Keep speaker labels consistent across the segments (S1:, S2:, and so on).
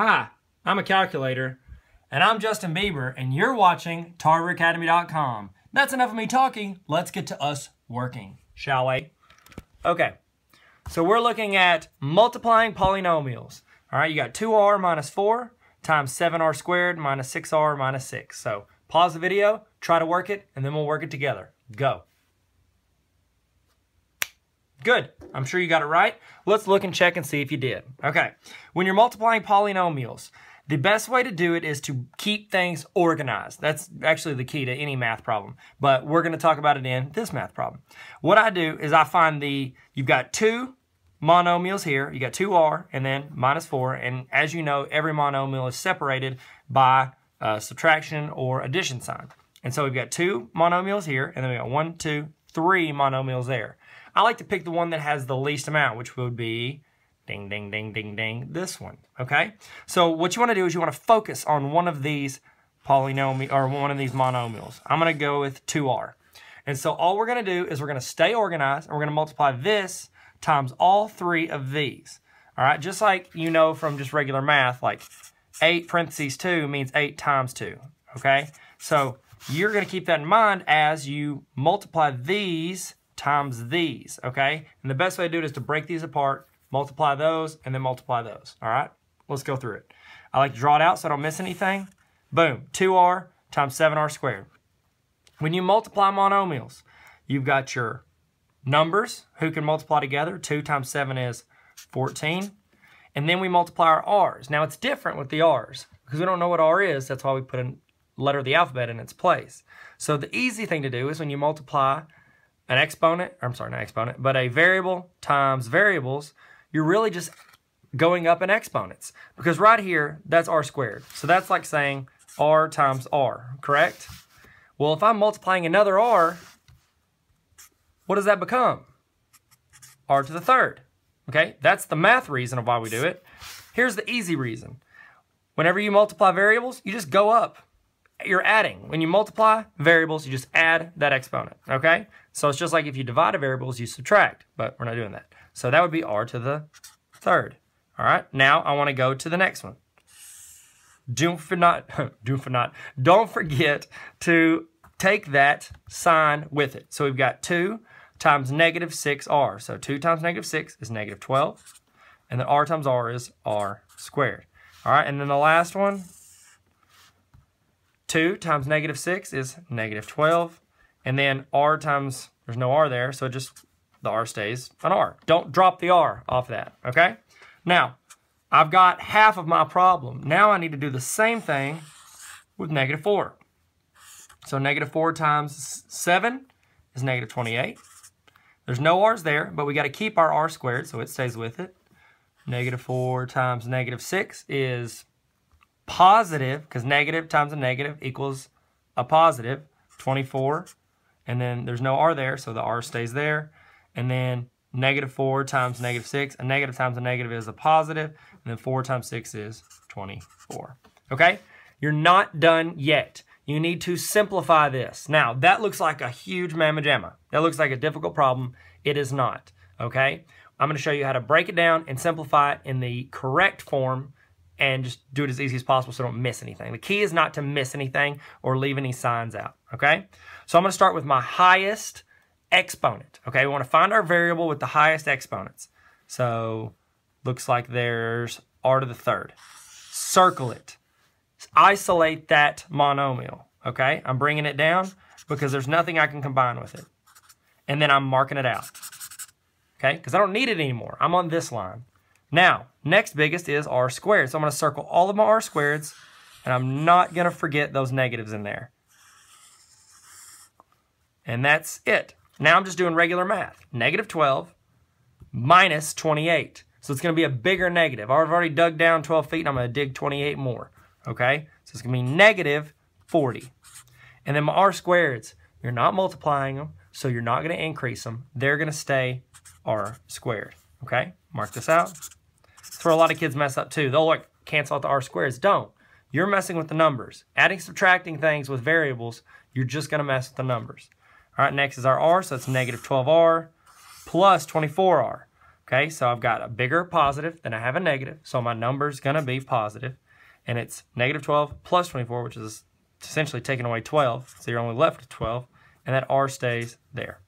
S1: Hi, I'm a calculator, and I'm Justin Bieber, and you're watching TarverAcademy.com. That's enough of me talking. Let's get to us working, shall we? Okay, so we're looking at multiplying polynomials. All right, you got 2r minus 4 times 7r squared minus 6r minus 6. So pause the video, try to work it, and then we'll work it together. Go. Good. I'm sure you got it right. Let's look and check and see if you did. Okay. When you're multiplying polynomials, the best way to do it is to keep things organized. That's actually the key to any math problem. But we're going to talk about it in this math problem. What I do is I find the, you've got two monomials here. You got 2r and then minus 4. And as you know, every monomial is separated by subtraction or addition sign. And so we've got two monomials here, and then we got one, two, three monomials there. I like to pick the one that has the least amount, which would be ding, ding, ding, ding, ding, this one, okay? So what you want to do is you want to focus on one of these polynomial or one of these monomials. I'm going to go with 2r. And so all we're going to do is we're going to stay organized and we're going to multiply this times all three of these. All right, just like you know from just regular math, like 8 parentheses 2 means 8 times 2, okay? So you're going to keep that in mind as you multiply these times these, okay? And the best way to do it is to break these apart, multiply those, and then multiply those, all right? Let's go through it. I like to draw it out so I don't miss anything. Boom, 2r times 7r squared. When you multiply monomials, you've got your numbers who can multiply together. 2 times 7 is 14. And then we multiply our r's. Now it's different with the r's because we don't know what r is. That's why we put a letter of the alphabet in its place. So the easy thing to do is when you multiply an exponent, I'm sorry, not exponent, but a variable times variables, you're really just going up in exponents. Because right here, that's r squared. So that's like saying r times r, correct? Well, if I'm multiplying another r, what does that become? r to the third. Okay, that's the math reason of why we do it. Here's the easy reason. Whenever you multiply variables, you just go up you're adding. When you multiply variables, you just add that exponent, okay? So it's just like if you divide a variables, you subtract, but we're not doing that. So that would be r to the third. All right, now I want to go to the next one. Don't for not, don't for not, don't forget to take that sign with it. So we've got 2 times negative 6r. So 2 times negative 6 is negative 12. And then r times r is r squared. All right, and then the last one, 2 times negative 6 is negative 12. And then r times, there's no r there, so just the r stays an r. Don't drop the r off that, okay? Now, I've got half of my problem. Now I need to do the same thing with negative 4. So negative 4 times 7 is negative 28. There's no r's there, but we got to keep our r squared, so it stays with it. Negative 4 times negative 6 is positive, because negative times a negative equals a positive, 24. And then there's no r there, so the r stays there. And then negative 4 times negative 6. A negative times a negative is a positive. And then 4 times 6 is 24. Okay? You're not done yet. You need to simplify this. Now, that looks like a huge mamma jamma. That looks like a difficult problem. It is not. Okay? I'm going to show you how to break it down and simplify it in the correct form and just do it as easy as possible so don't miss anything. The key is not to miss anything or leave any signs out, okay? So I'm to start with my highest exponent, okay? We want to find our variable with the highest exponents. So looks like there's r to the third. Circle it. Isolate that monomial, okay? I'm bringing it down because there's nothing I can combine with it. And then I'm marking it out, okay? Because I don't need it anymore. I'm on this line. Now, next biggest is r squared. So I'm going to circle all of my r squareds, and I'm not going to forget those negatives in there. And that's it. Now I'm just doing regular math. Negative 12 minus 28. So it's going to be a bigger negative. I've already dug down 12 feet, and I'm going to dig 28 more. Okay? So it's going to be negative 40. And then my r squareds, you're not multiplying them, so you're not going to increase them. They're going to stay r squared. Okay? Mark this out. That's where a lot of kids mess up too. They'll like cancel out the r squares. Don't. You're messing with the numbers. Adding, subtracting things with variables, you're just going to mess with the numbers. All right, next is our r, so that's negative 12r plus 24r. Okay, so I've got a bigger positive than I have a negative. So my number's going to be positive, and it's negative 12 plus 24, which is essentially taking away 12. So you're only left with 12, and that r stays there.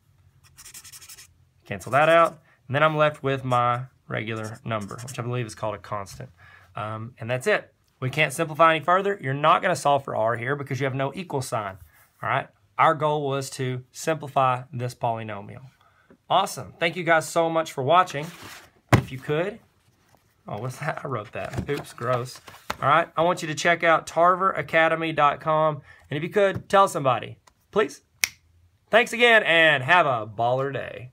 S1: Cancel that out, and then I'm left with my regular number, which I believe is called a constant. Um, and that's it. We can't simplify any further. You're not going to solve for r here because you have no equal sign. All right. Our goal was to simplify this polynomial. Awesome. Thank you guys so much for watching. If you could, oh, what's that? I wrote that. Oops, gross. All right. I want you to check out tarveracademy.com. And if you could, tell somebody, please. Thanks again and have a baller day.